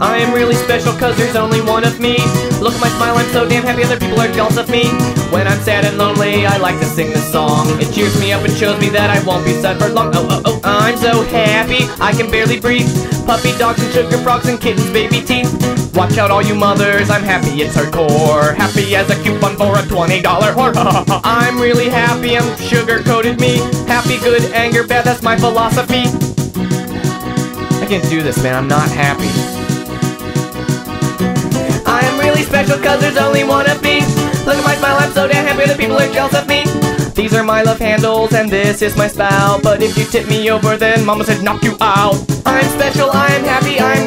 I am really special cause there's only one of me. Look at my smile, I'm so damn happy other people are jealous of me. When I'm sad and lonely, I like to sing this song. It cheers me up and shows me that I won't be sad for long. Oh, oh, oh, I'm so happy, I can barely breathe. Puppy dogs and sugar frogs and kittens, baby teeth. Watch out all you mothers, I'm happy it's hardcore. Happy as a coupon for a $20 whore. I'm really happy, I'm sugar-coated me. Happy, good, anger, bad, that's my philosophy. I can't do this, man, I'm not happy. Special cause there's only one of me. Look at my smile, I'm so damn happy that people are jealous of me. These are my love handles and this is my spout. But if you tip me over, then mama said knock you out. I'm special, I'm happy, I'm